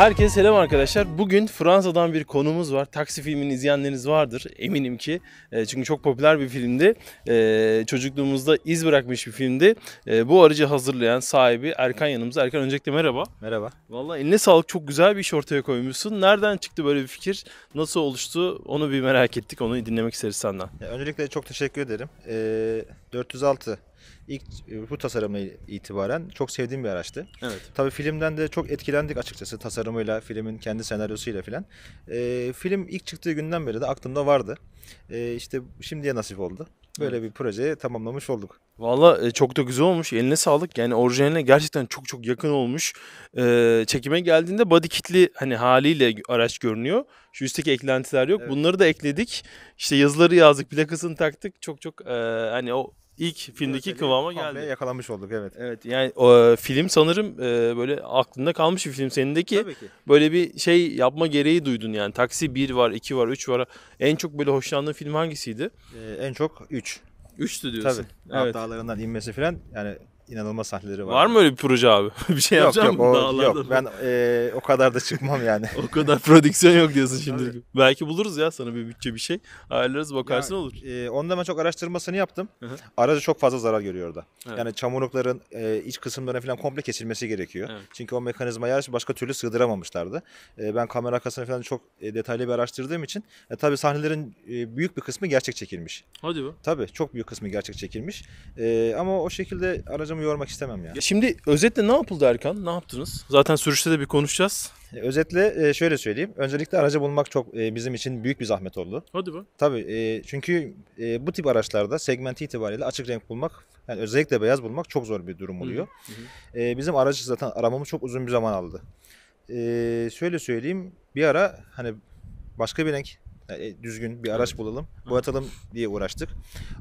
Herkese selam arkadaşlar. Bugün Fransa'dan bir konumuz var. Taksi filmini izleyenleriniz vardır eminim ki. E, çünkü çok popüler bir filmdi. E, çocukluğumuzda iz bırakmış bir filmdi. E, bu aracı hazırlayan sahibi Erkan yanımızda. Erkan öncelikle merhaba. Merhaba. Vallahi eline sağlık çok güzel bir iş ortaya koymuşsun. Nereden çıktı böyle bir fikir? Nasıl oluştu? Onu bir merak ettik. Onu dinlemek isteriz senden. Öncelikle çok teşekkür ederim. Ee, 406 ilk e, bu tasarımla itibaren çok sevdiğim bir araçtı. Evet. Tabii filmden de çok etkilendik açıkçası tasarımıyla, filmin kendi senaryosuyla filan. Ee, film ilk çıktığı günden beri de aklımda vardı. Ee, işte şimdiye nasip oldu. Böyle Evet. bir projeyi tamamlamış olduk. Valla e, çok da güzel olmuş. Eline sağlık. Yani orijinaline gerçekten çok çok yakın olmuş. E, çekime geldiğinde body kitli hani haliyle araç görünüyor. Şu üstteki eklentiler yok. Evet. Bunları da ekledik. İşte yazıları yazdık, plakasını taktık. Çok çok e, hani o ilk filmdeki kıvama geldi. yakalamış olduk evet. Evet yani o, film sanırım e, böyle aklında kalmış bir film senindeki. Tabii ki. Böyle bir şey yapma gereği duydun yani. Taksi 1 var, 2 var, 3 var. En çok böyle hoşlandığın film hangisiydi? Ee, en çok 3. 3'tü diyorsun. Tabii. Evet. Dağlarından inmesi filan yani inanılmaz sahneleri var. Var mı öyle bir proje abi? bir şey Yok yapacak yok, o, dağlarda? yok ben e, o kadar da çıkmam yani. O kadar prodüksiyon yok diyorsun şimdi. Tabii. Belki buluruz ya sana bir bütçe bir şey. Ayarlarız bakarsın Ya, olur. E, onda ben çok araştırmasını yaptım. Hı hı. Aracı çok fazla zarar görüyor orada. Evet. Yani çamurlukların e, iç kısımlarına falan komple kesilmesi gerekiyor. Evet. Çünkü o mekanizmayı başka türlü sığdıramamışlardı. E, ben kamera arkasını falan çok e, detaylı bir araştırdığım için e, tabii sahnelerin e, büyük bir kısmı gerçek çekilmiş. Hadi be. Tabii çok büyük kısmı gerçek çekilmiş. E, ama o şekilde aracımı yormak istemem yani. Şimdi özetle ne yapıldı Erkan? Ne yaptınız? Zaten sürüşte de bir konuşacağız. E, özetle e, şöyle söyleyeyim. Öncelikle aracı bulmak çok e, bizim için büyük bir zahmet oldu. Hadi be. Tabii çünkü bu tip araçlarda segmenti itibariyle açık renk bulmak yani özellikle beyaz bulmak çok zor bir durum oluyor. Hı hı. Bizim aracı zaten aramamız çok uzun bir zaman aldı. Şöyle söyleyeyim bir ara hani başka bir renk düzgün bir araç bulalım boyatalım diye uğraştık.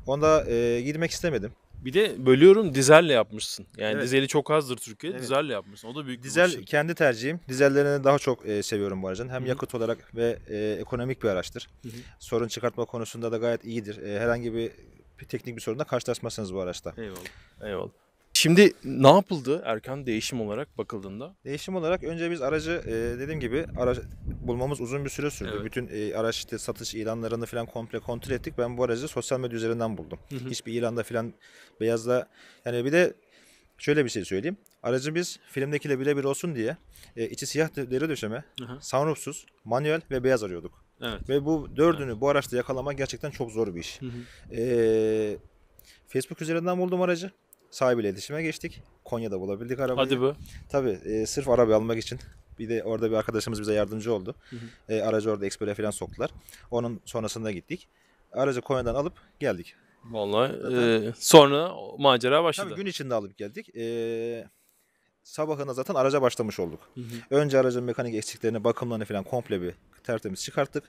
Onda e, girmek istemedim. Bir de bölüyorum dizelle yapmışsın. Yani Evet. dizeli çok azdır Türkiye'de. Evet. Dizelle yapmışsın. O da büyük bir Dizel başarı. kendi tercihim. Dizellerini daha çok e, seviyorum bu aracın. Hem Hı hı. yakıt olarak ve e, ekonomik bir araçtır. Hı hı. Sorun çıkartma konusunda da gayet iyidir. E, herhangi bir, bir teknik bir sorunla karşılaşmazsınız bu araçta. Eyvallah. Eyvallah. Şimdi ne yapıldı Erkan değişim olarak bakıldığında? Değişim olarak önce biz aracı e, dediğim gibi araç bulmamız uzun bir süre sürdü. Evet. Bütün e, araç işte satış ilanlarını falan komple kontrol ettik. Ben bu aracı sosyal medya üzerinden buldum. Hı hı. Hiçbir ilanda falan beyazla yani bir de şöyle bir şey söyleyeyim. Aracı biz filmdekiyle birebir olsun diye e, içi siyah deri döşeme, Hı hı. sunroofsuz, manuel ve beyaz arıyorduk. Evet. Ve bu dördünü bu araçta yakalamak gerçekten çok zor bir iş. Hı hı. E, Facebook üzerinden buldum aracı. Sahibiyle iletişime geçtik. Konya'da bulabildik arabayı. Hadi be. Tabii e, sırf arabayı almak için bir de orada bir arkadaşımız bize yardımcı oldu. Hı hı. E, aracı orada ekspere falan soktular. Onun sonrasında gittik. Aracı Konya'dan alıp geldik. Vallahi Zaten- e, sonra macera başladı. Tabii gün içinde alıp geldik. E, sabahına zaten araca başlamış olduk. Hı hı. Önce aracın mekanik eksiklerini, bakımlarını falan komple bir tertemiz çıkarttık.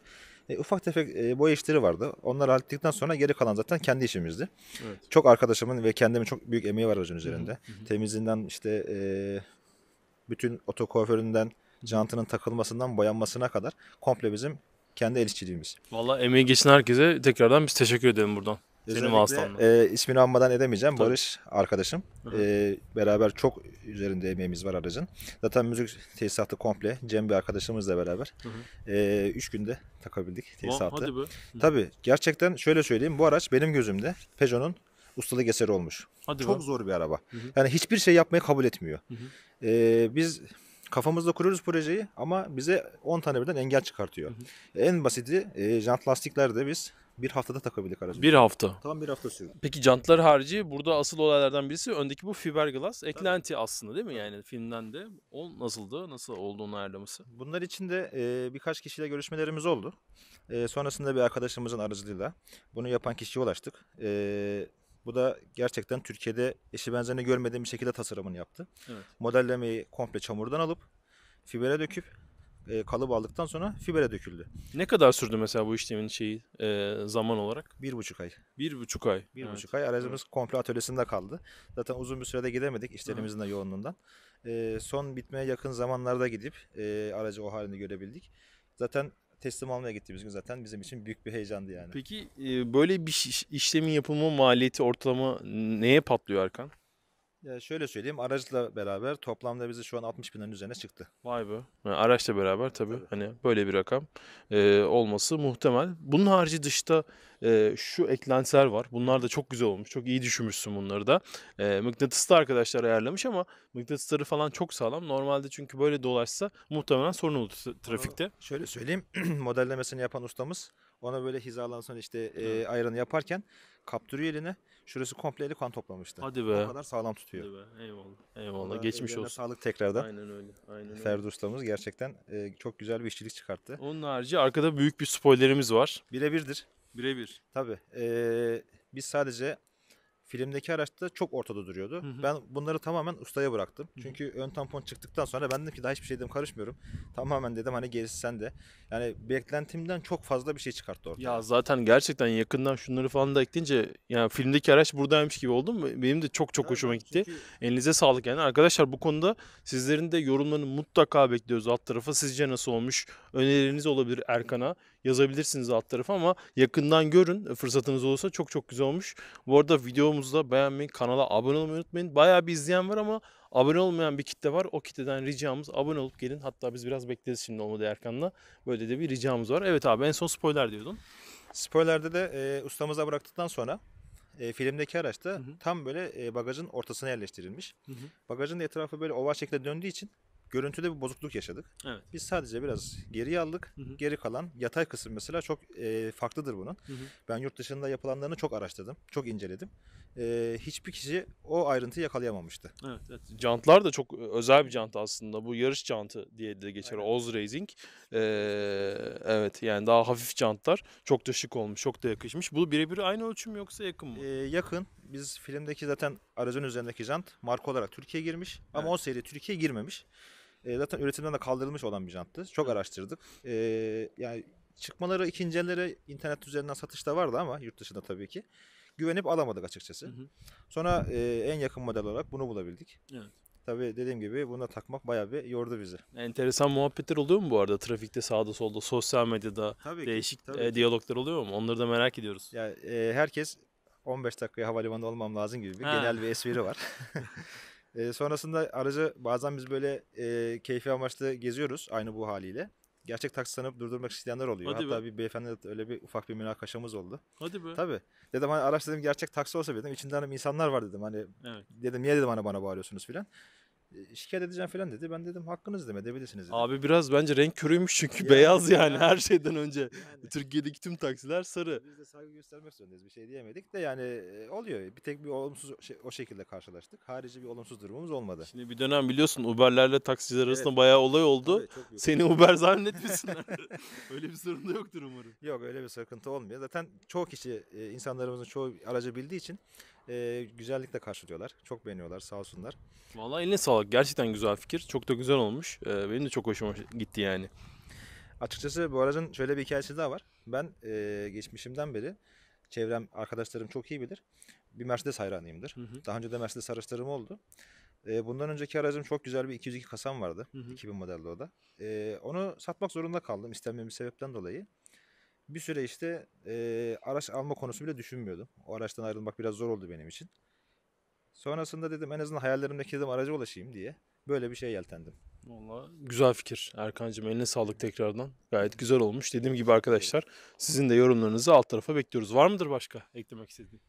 E, ufak tefek e, boya işleri vardı. Onları hallettikten sonra geri kalan zaten kendi işimizdi. Evet. Çok arkadaşımın ve kendimin çok büyük emeği var aracın üzerinde. hı hı. Temizliğinden işte e, bütün oto kuaföründen, jantının takılmasından boyanmasına kadar komple bizim kendi el işçiliğimiz. Vallahi emeği geçen herkese tekrardan biz teşekkür edelim buradan. Senin Özellikle, vasıtanla. e, ismini anmadan edemeyeceğim. Tabii. Barış arkadaşım. Hı hı. E, beraber çok üzerinde emeğimiz var aracın. Zaten müzik tesisatı komple. Cem bir arkadaşımızla beraber. Hı hı. E, üç günde takabildik tesisatı. Hadi be. Tabii gerçekten şöyle söyleyeyim. Bu araç benim gözümde Peugeot'un ustalık eseri olmuş. Hadi Çok be. zor bir araba. Hı hı. Yani hiçbir şey yapmayı kabul etmiyor. Hı hı. Ee, biz kafamızda kuruyoruz projeyi ama bize 10 tane birden engel çıkartıyor. En basiti e, jant lastikler de biz bir haftada takabildik aracı. Bir hafta. Tam bir hafta sürdü. Peki jantlar harici burada asıl olaylardan birisi öndeki bu fiberglass eklenti aslında değil mi yani filmden de o nasıldı nasıl olduğunu ayarlaması? Bunlar için de e, birkaç kişiyle görüşmelerimiz oldu. E, sonrasında bir arkadaşımızın aracılığıyla bunu yapan kişiye ulaştık. E, bu da gerçekten Türkiye'de eşi benzerini görmediğim bir şekilde tasarımını yaptı. Evet. Modellemeyi komple çamurdan alıp fibere döküp e, kalıp aldıktan sonra fibere döküldü. Ne kadar sürdü mesela bu işlemin şeyi e, zaman olarak? Bir buçuk ay. Bir buçuk ay. Bir Evet. buçuk ay aracımız komple atölyesinde kaldı. Zaten uzun bir sürede gidemedik işlerimizin de yoğunluğundan. Ee, son bitmeye yakın zamanlarda gidip e, aracı o halini görebildik. Zaten teslim almaya gittiğimiz gün zaten bizim için büyük bir heyecandı yani. Peki e, böyle bir işlemin yapılma maliyeti ortalama neye patlıyor Erkan? Ya şöyle söyleyeyim aracla beraber toplamda bizi şu an 60 binin üzerine çıktı. Vay be. Yani araçla beraber tabii, Tabii. hani böyle bir rakam e, olması muhtemel. Bunun harici dışta e, şu eklentiler var. Bunlar da çok güzel olmuş. Çok iyi düşünmüşsün bunları da. E, mıknatıslı arkadaşlar ayarlamış ama mıknatısları falan çok sağlam. Normalde çünkü böyle dolaşsa muhtemelen sorun olur tra- trafikte. Şöyle söyleyeyim modellemesini yapan ustamız ona böyle hizalansın işte e, ayarını yaparken kaptırıyor eline. Şurası komple eli kan toplamıştı. Hadi be. O kadar sağlam tutuyor. Hadi be. Eyvallah. Eyvallah. da Geçmiş ellerine olsun. Sağlık tekrardan. Aynen öyle. Aynen öyle. Ferdi ustamız gerçekten e, çok güzel bir işçilik çıkarttı. Onun harici arkada büyük bir spoilerimiz var. Birebirdir. Birebir. Tabii. e, biz sadece filmdeki araçta çok ortada duruyordu. Hı hı. Ben bunları tamamen ustaya bıraktım. Çünkü ön tampon çıktıktan sonra ben dedim ki daha hiçbir şeyden karışmıyorum. Tamamen dedim hani gerisi sende. Yani beklentimden çok fazla bir şey çıkarttı ortaya. Ya zaten gerçekten yakından şunları falan da ekleyince yani filmdeki araç buradaymış gibi oldum. Benim de çok çok Evet, hoşuma gitti. Çünkü Elinize sağlık yani. Arkadaşlar bu konuda sizlerin de yorumlarını mutlaka bekliyoruz alt tarafa. Sizce nasıl olmuş? Önerileriniz olabilir Erkan'a. Yazabilirsiniz alt tarafa ama yakından görün. Fırsatınız olursa çok çok güzel olmuş. Bu arada videomuzda beğenmeyi, kanala abone olmayı unutmayın. Bayağı bir izleyen var ama abone olmayan bir kitle var. O kitleden ricamız abone olup gelin. Hatta biz biraz bekleriz şimdi olmadı Erkan'la. Böyle de bir ricamız var. Evet abi en son spoiler diyordun. Spoiler'de de e, ustamıza bıraktıktan sonra e, filmdeki araçta hı. tam böyle e, bagajın ortasına yerleştirilmiş. Hı hı. Bagajın da etrafı böyle oval şekilde döndüğü için görüntüde bir bozukluk yaşadık. Evet. Biz sadece biraz geriye aldık. Hı hı. Geri kalan yatay kısım mesela çok e, farklıdır bunun. Hı hı. Ben yurt dışında yapılanlarını çok araştırdım, çok inceledim. E, hiçbir kişi o ayrıntıyı yakalayamamıştı. Evet, evet. Jantlar da çok özel bir jant aslında. Bu yarış jantı diye de geçer. Aynen. Oz Racing. Ee, evet yani daha hafif jantlar. Çok da şık olmuş. Çok da yakışmış. Bu birebir aynı ölçü mü yoksa yakın mı? E, yakın. Biz filmdeki zaten aracın üzerindeki jant marka olarak Türkiye'ye girmiş. Ama Evet. o seri Türkiye'ye girmemiş. E, zaten üretimden de kaldırılmış olan bir janttı. Çok araştırdık. E, yani çıkmaları ikinci ellere internet üzerinden satışta vardı ama yurt dışında tabii ki. Güvenip alamadık açıkçası. Hı hı. Sonra e, en yakın model olarak bunu bulabildik. Evet. Tabii dediğim gibi bunu takmak bayağı bir yordu bizi. Enteresan muhabbetler oluyor mu bu arada? Trafikte sağda solda, sosyal medyada Tabii değişik tabii e, ki. diyaloglar oluyor mu? Onları da merak ediyoruz. Ya e, herkes 15 dakikaya havalimanında olmam lazım gibi bir Ha. genel bir espri var. E, sonrasında aracı bazen biz böyle e, keyfi amaçlı geziyoruz aynı bu haliyle. Gerçek taksi sanıp durdurmak isteyenler oluyor. Hadi Hatta bir beyefendi öyle bir ufak bir münakaşamız oldu. Hadi be. Tabii. Dedim hani araç dedim gerçek taksi olsa dedim içinde hani insanlar var dedim. Hani Evet. dedim niye dedim hani bana bağırıyorsunuz filan. E, şikayet edeceğim filan dedi. Ben dedim hakkınız dedim edebilirsiniz dedim. Abi biraz bence renk körüymüş çünkü Ya, beyaz yani yani. her şeyden önce. Yani. Türkiye'deki tüm taksiler sarı. Biz de saygı göstermek zorundayız. Bir şey diyemedik de yani e, oluyor. Bir tek bir olumsuz şey, o şekilde karşılaştık. Harici bir olumsuz durumumuz olmadı. Şimdi bir dönem biliyorsun Uber'lerle taksiciler arasında Evet. bayağı olay oldu. Tabii. Seni Uber zannetmesinler. Öyle bir sorun da yoktur umarım. Yok öyle bir sıkıntı olmuyor. Zaten çoğu kişi e, insanlarımızın çoğu aracı bildiği için e, güzellikle karşılıyorlar. Çok beğeniyorlar sağ olsunlar. Vallahi eline sağlık. Gerçekten güzel fikir. Çok da güzel olmuş. Ee, benim de çok hoşuma gitti yani. Açıkçası bu aracın şöyle bir hikayesi daha var. Ben e, geçmişimden beri çevrem arkadaşlarım çok iyi bilir. Bir Mercedes hayranıyımdır. Hı hı. Daha önce de Mercedes araçlarım oldu. E, bundan önceki aracım çok güzel bir 202 kasam vardı. Hı hı. 2000 modelde o da. E, onu satmak zorunda kaldım istenmeyen bir sebepten dolayı. Bir süre işte e, araç alma konusu bile düşünmüyordum. O araçtan ayrılmak biraz zor oldu benim için. Sonrasında dedim en azından hayallerimdeki dedim araca ulaşayım diye. Böyle bir şey yeltendim. Vallahi güzel fikir Erkan'cığım. Eline sağlık tekrardan. Gayet güzel olmuş. Dediğim gibi arkadaşlar sizin de yorumlarınızı alt tarafa bekliyoruz. Var mıdır başka eklemek istediğin?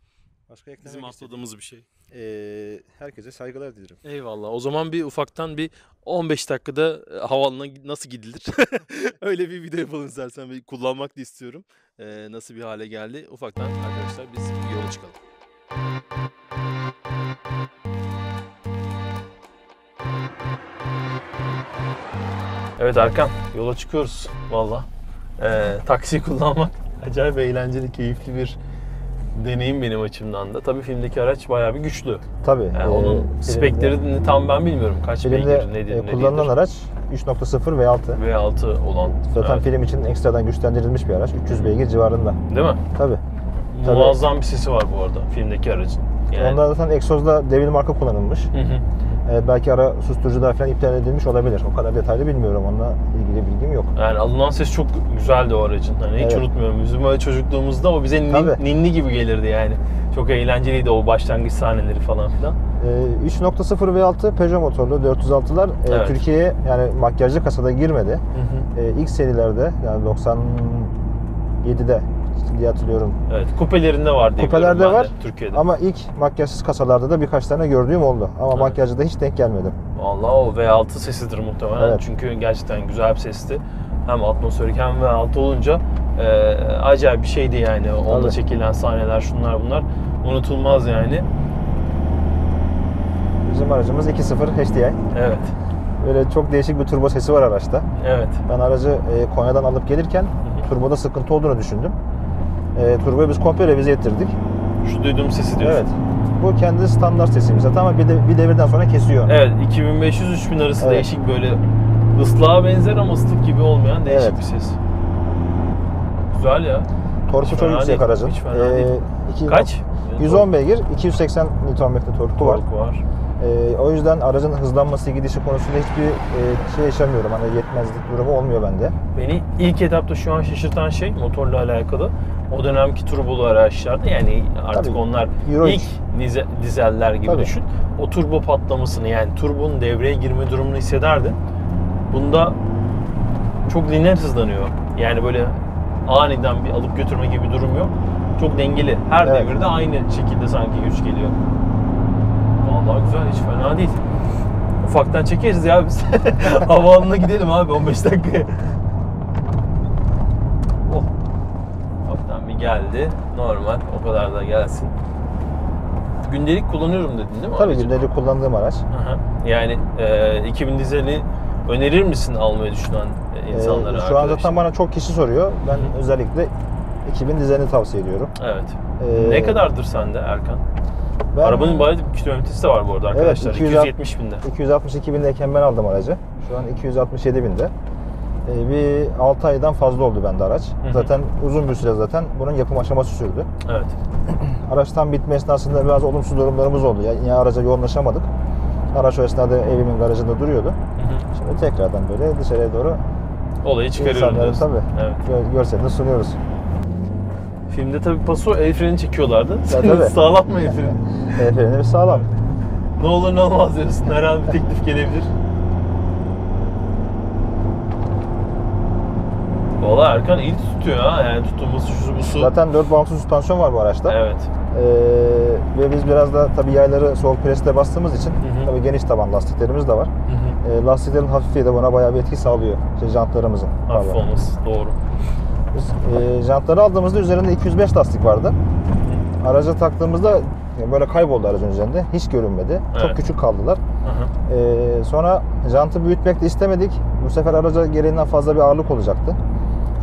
Başka eklemek Bizim atladığımız bir şey. E, herkese saygılar dilerim. Eyvallah. O zaman bir ufaktan bir 15 dakikada e, havalına gi- nasıl gidilir? Öyle bir video yapalım istersen. Bir kullanmak da istiyorum. Ee, nasıl bir hale geldi? Ufaktan arkadaşlar biz yola çıkalım. Evet Erkan, yola çıkıyoruz valla. Ee, taksi kullanmak acayip eğlenceli, keyifli bir deneyim benim açımdan da. Tabii filmdeki araç bayağı bir güçlü. Tabii. Yani e, onun speklerini tam ben bilmiyorum. Kaç Filmde beygir, nedir, e, kullanılan değildir. araç 3.0 V6. V6 olan. Zaten evet. film için ekstradan güçlendirilmiş bir araç. 300 beygir civarında. Değil mi? Tabii. Tabii. Muazzam bir sesi var bu arada filmdeki aracın. Yani, Onda zaten egzozda devil marka kullanılmış. Hı hı. Evet, belki ara susturucular falan iptal edilmiş olabilir. O kadar detaylı bilmiyorum. Onunla ilgili bilgim yok. Yani alınan ses çok güzeldi o aracın. Hani hiç Evet. unutmuyorum. Bizim böyle çocukluğumuzda o bize nin- Tabii. ninni gibi gelirdi yani. Çok eğlenceliydi o başlangıç sahneleri falan filan. Ee, 3.0 V6 Peugeot motorlu 406'lar e, Evet. Türkiye'ye yani makyajlı kasada girmedi. Hı hı. E, ilk serilerde yani 97'de diye hatırlıyorum. Evet, kupelerinde var diye Kupelerde var de Türkiye'de. Ama ilk makyajsız kasalarda da birkaç tane gördüğüm oldu. Ama Evet. makyajlı da hiç denk gelmedim. Vallahi o V6 sesidir muhtemelen. Evet. Çünkü gerçekten güzel bir sesti. Hem atmosferik hem V6 olunca e, acayip bir şeydi yani. Onda Tabii. çekilen sahneler şunlar bunlar unutulmaz yani. Bizim aracımız 2.0 HDI. Evet. Böyle çok değişik bir turbo sesi var araçta. Evet. Ben aracı e, Konya'dan alıp gelirken turboda sıkıntı olduğunu düşündüm. E, turboyu biz komple revize ettirdik. Şu duyduğum sesi diyorsun. Evet. Bu kendi standart sesimiz zaten ama bir, de, bir devirden sonra kesiyor. Evet 2500-3000 arası Evet. değişik böyle ıslığa benzer ama ıslık gibi olmayan değişik Evet. bir ses. Güzel ya. Torku çok yüksek değil, aracın. hiç fena E, değil. iki- Kaç? 110 beygir, 280 Nm torku var. Torku var. E, o yüzden aracın hızlanması, gidişi konusunda hiçbir e, şey yaşamıyorum. Hani yetmezlik durumu olmuyor bende. Beni ilk etapta şu an şaşırtan şey motorla alakalı. O dönemki turbolu araçlarda yani artık Tabii, onlar Euro ilk üç. dize- dizeller gibi Tabii. düşün. O turbo patlamasını yani turbonun devreye girme durumunu hissederdin. Bunda çok lineer hızlanıyor. Yani böyle aniden bir alıp götürme gibi bir durum yok. Çok dengeli. Her Evet. devirde aynı şekilde sanki güç geliyor. Vallahi güzel hiç fena değil. Ufaktan çekeriz ya biz. Havaalanına gidelim abi 15 dakikaya. Oh. Ufaktan bir geldi. Normal. O kadar da gelsin. Gündelik kullanıyorum dedin değil mi? Tabii aracı? gündelik kullandığım araç. Aha. Yani e, 2000 dizeli önerir misin almayı düşünen e, insanlara? Ee, şu an zaten bana çok kişi soruyor. Ben Hı hı. özellikle 2000 dizelini tavsiye ediyorum. Evet. Ee, ne kadardır sende Erkan? Ben Arabanın bayağı bir kilometresi de var bu arada Evet, arkadaşlar. 200 270 binde. 262 bindeyken ben aldım aracı. Şu an 267 binde. Ee, bir 6 aydan fazla oldu bende araç. hı. Zaten uzun bir süre zaten bunun yapım aşaması sürdü. Evet. Araçtan bitme esnasında biraz olumsuz durumlarımız oldu. Ya, yine araca yoğunlaşamadık. Araç o esnada evimin garajında duruyordu. Hı hı. Şimdi tekrardan böyle dışarıya doğru Olayı diyorsun. tabii Evet. gö- görselini sunuyoruz. Filmde tabii paso el freni çekiyorlardı. Senin tabii. sağlam mı el freni? E, frenimiz sağlam. ne olur ne olmaz diyorsun. Her an bir teklif gelebilir. Valla Erkan iyi tutuyor ha. Yani tutulması şusu busu. Zaten 4 bağımsız süspansiyon var bu araçta. Evet. Ee, ve biz biraz da tabii yayları soğuk presle bastığımız için Hı hı. tabii geniş taban lastiklerimiz de var. Hı hı. Ee, lastiklerin hafifliği de buna bayağı bir etki sağlıyor. İşte jantlarımızın. Hafif pardon. olması doğru. Biz e, jantları aldığımızda üzerinde 205 lastik vardı. Araca taktığımızda e, böyle kayboldu aracın üzerinde. Hiç görünmedi. Evet. Çok küçük kaldılar. Aha. Ee, sonra jantı büyütmek de istemedik. Bu sefer araca gereğinden fazla bir ağırlık olacaktı.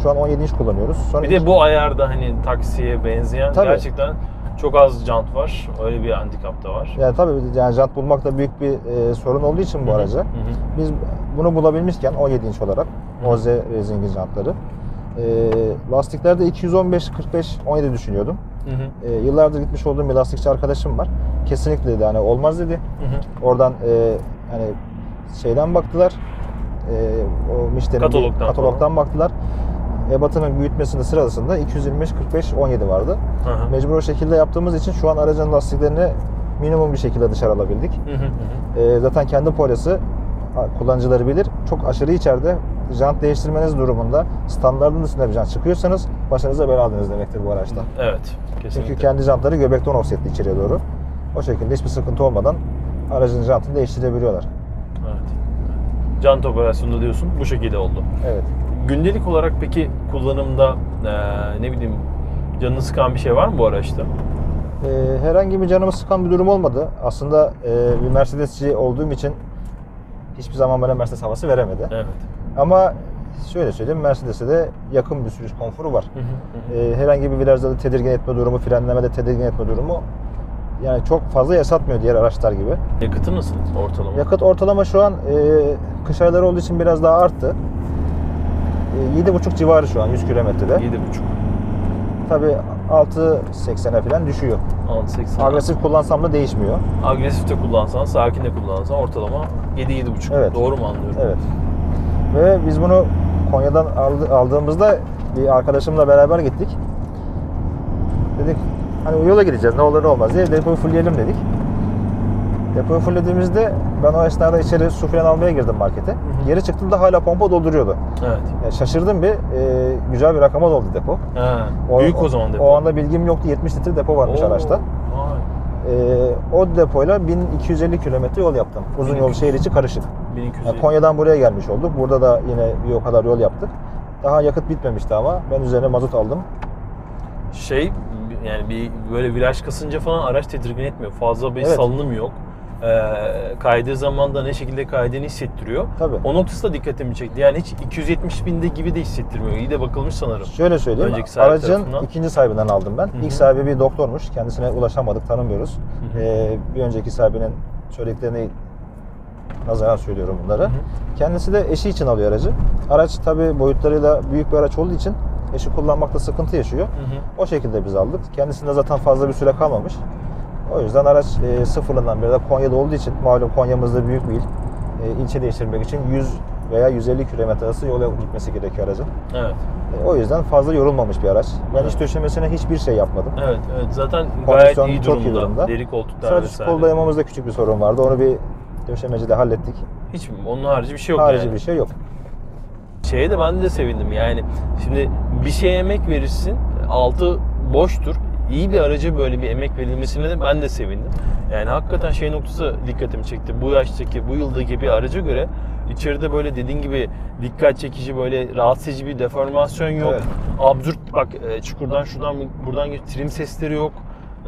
Şu an 17 inç kullanıyoruz. Sonra Bir de bu ayarda hani taksiye benzeyen Tabii. gerçekten çok az jant var. Öyle bir handikap da var. yani tabii yani jant bulmak da büyük bir e, sorun olduğu için bu Hı hı, araca. hı hı. Biz bunu bulabilmişken 17 inç olarak Hı. OZ Racing'in jantları. E, lastiklerde 215 45 17 düşünüyordum. Hı hı. E, yıllardır gitmiş olduğum bir lastikçi arkadaşım var. Kesinlikle dedi hani olmaz dedi. Hı hı. Oradan e, hani şeyden baktılar. E, o bir Katalogdan katalogdan baktılar. Ebatının büyütmesinde sırasında 225 45 17 vardı. Hı hı. Mecbur o şekilde yaptığımız için şu an aracın lastiklerini minimum bir şekilde dışarı alabildik. Hı hı hı. Ee, zaten kendi polyası kullanıcıları bilir. Çok aşırı içeride jant değiştirmeniz durumunda standartın dışında bir jant çıkıyorsanız başınıza bela aldınız demektir bu araçta. Evet. Kesinlikle. Çünkü kendi jantları göbekten offsetli içeriye doğru. O şekilde hiçbir sıkıntı olmadan aracın jantını değiştirebiliyorlar. Evet. Jant operasyonunda diyorsun bu şekilde oldu. Evet. Gündelik olarak peki kullanımda eee, ne bileyim canını sıkan bir şey var mı bu araçta? Ee, herhangi bir canımı sıkan bir durum olmadı. Aslında e, bir Mercedesçi olduğum için hiçbir zaman bana Mercedes havası veremedi. Evet. Ama şöyle söyleyeyim Mercedes'e de yakın bir sürüş konforu var. Ee, herhangi bir virajda da tedirgin etme durumu, frenlemede tedirgin etme durumu yani çok fazla yaşatmıyor diğer araçlar gibi. Yakıtı nasıl ortalama? Yakıt ortalama şu an e, kış ayları olduğu için biraz daha arttı. E, 7,5 civarı şu an 100 kilometrede. 7,5. Tabii 6.80'e falan düşüyor. 6.80. Agresif kullansam da değişmiyor. Agresif de kullansan, sakin de kullansan ortalama 7-7.5. Evet. Doğru mu anlıyorum? Evet. Ve biz bunu Konya'dan aldı- aldığımızda bir arkadaşımla beraber gittik. Dedik hani yola gideceğiz ne olur ne olmaz diye depoyu fullleyelim dedik. Depoyu fulllediğimizde ben o esnada içeri su falan almaya girdim markete. Geri çıktığımda hala pompa dolduruyordu. Evet. Yani şaşırdım bir, e, güzel bir rakama doldu depo. He. Büyük o zaman depo. O anda bilgim yoktu, 70 litre depo varmış Oo, araçta. Vay. E, o depoyla 1250 kilometre yol yaptım. Uzun yol 1200. şehir içi karışık. 1200. Yani Konya'dan buraya gelmiş olduk. Burada da yine bir o kadar yol yaptık. Daha yakıt bitmemişti ama ben üzerine mazot aldım. Şey yani bir böyle viraj kasınca falan araç tedirgin etmiyor. Fazla bir Evet. salınım yok. Ee, kaydığı zaman da ne şekilde kaydığını hissettiriyor. Tabii. O noktası da dikkatimi çekti. Yani hiç 270 binde gibi de hissettirmiyor. İyi de bakılmış sanırım. Şöyle söyleyeyim. Önceki aracın tarafından. ikinci sahibinden aldım ben. hı. İlk sahibi bir doktormuş. Kendisine ulaşamadık, tanımıyoruz. hı. Ee, bir önceki sahibinin söylediklerini nazaran söylüyorum bunları. hı. Kendisi de eşi için alıyor aracı. Araç tabi boyutlarıyla büyük bir araç olduğu için eşi kullanmakta sıkıntı yaşıyor. Hı hı. O şekilde biz aldık. Kendisinde zaten fazla bir süre kalmamış. O yüzden araç e, sıfırından beri de Konya'da olduğu için malum Konya'mızda büyük bir il. E, ilçe değiştirmek için 100 veya 150 kilometre arası yola gitmesi gerekiyor aracın. Evet. E, o yüzden fazla yorulmamış bir araç. Ben Evet. iç döşemesine hiçbir şey yapmadım. Evet, evet. Zaten gayet Kondisyon iyi çok durumda. iyi durumda. Deri koltuklar Sadece vesaire. kol dayamamızda küçük bir sorun vardı. Onu bir döşemecide hallettik. Hiç onun harici bir şey yok Harici yani. bir şey yok. Şeye de ben de sevindim yani. Şimdi bir şeye emek verirsin, altı boştur. İyi bir araca böyle bir emek verilmesine de ben de sevindim. Yani hakikaten şey noktası dikkatimi çekti. Bu yaştaki, bu yıldaki bir araca göre içeride böyle dediğin gibi dikkat çekici böyle rahatsız edici bir deformasyon yok. Evet. Absürt bak e, çukurdan şuradan buradan trim sesleri yok.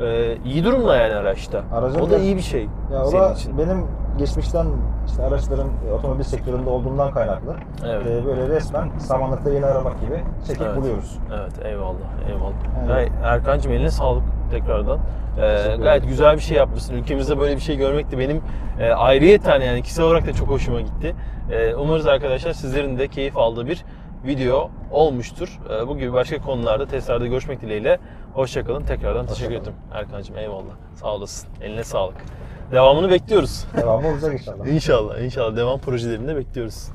E, iyi durumda yani araçta. Aracın o da da- iyi bir şey Ya senin için. benim geçmişten işte araçların otomobil sektöründe olduğumdan kaynaklı. Evet. E, böyle resmen samanlıkta yeni aramak gibi çekip Evet. buluyoruz. Evet eyvallah eyvallah. Evet. Erkan'cığım eline sağlık tekrardan. Ee, gayet güzel bir şey yapmışsın. Ülkemizde böyle bir şey görmek de benim e, ayrıyeten yani kişisel olarak da çok hoşuma gitti. E, umarız arkadaşlar sizlerin de keyif aldığı bir video olmuştur. E, bu gibi başka konularda testlerde görüşmek dileğiyle. Hoşçakalın. Tekrardan teşekkür ederim Erkan'cığım. Eyvallah. Sağ olasın. Eline sağlık. Devamını bekliyoruz. Devamı olacak inşallah. İnşallah. İnşallah devam projelerinde bekliyoruz.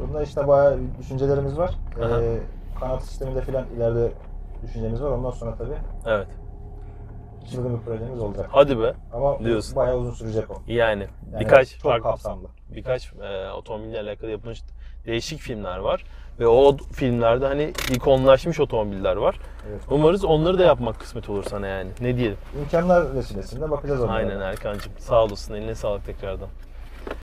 Bunda işte bayağı düşüncelerimiz var. Aha. E, kanat sisteminde filan ileride düşüncemiz var. Ondan sonra tabii Evet. Çılgın bir projemiz olacak. Hadi be. Ama Diyorsun. bayağı uzun sürecek o. Yani, Yani birkaç çok farklı kapsamlı. birkaç e, otomobille alakalı yapılmış değişik filmler var ve o filmlerde hani ikonlaşmış otomobiller var. Evet. Umarız onları da yapmak kısmet olur sana yani. Ne diyelim? İmkanlar vesilesinde bakacağız onlara. Aynen Erkancığım. Sağ olasın. Eline sağlık tekrardan.